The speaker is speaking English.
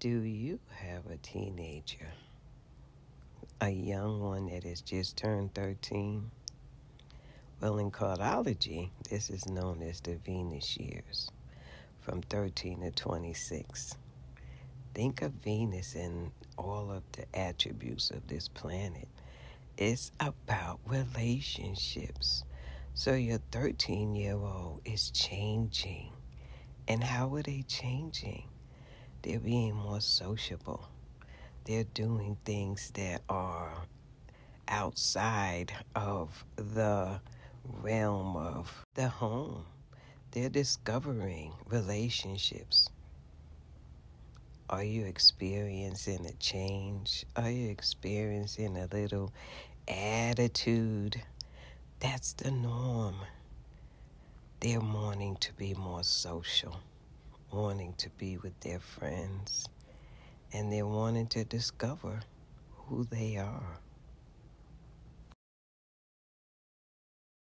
Do you have a teenager? A young one that has just turned 13? Well, in Cardology, this is known as the Venus years, from 13 to 26. Think of Venus and all of the attributes of this planet. It's about relationships. So your 13 year old is changing. And how are they changing? They're being more sociable. They're doing things that are outside of the realm of the home. They're discovering relationships. Are you experiencing a change? Are you experiencing a little attitude? That's the norm. They're wanting to be more social wanting to be with their friends and they're wanting to discover who they are.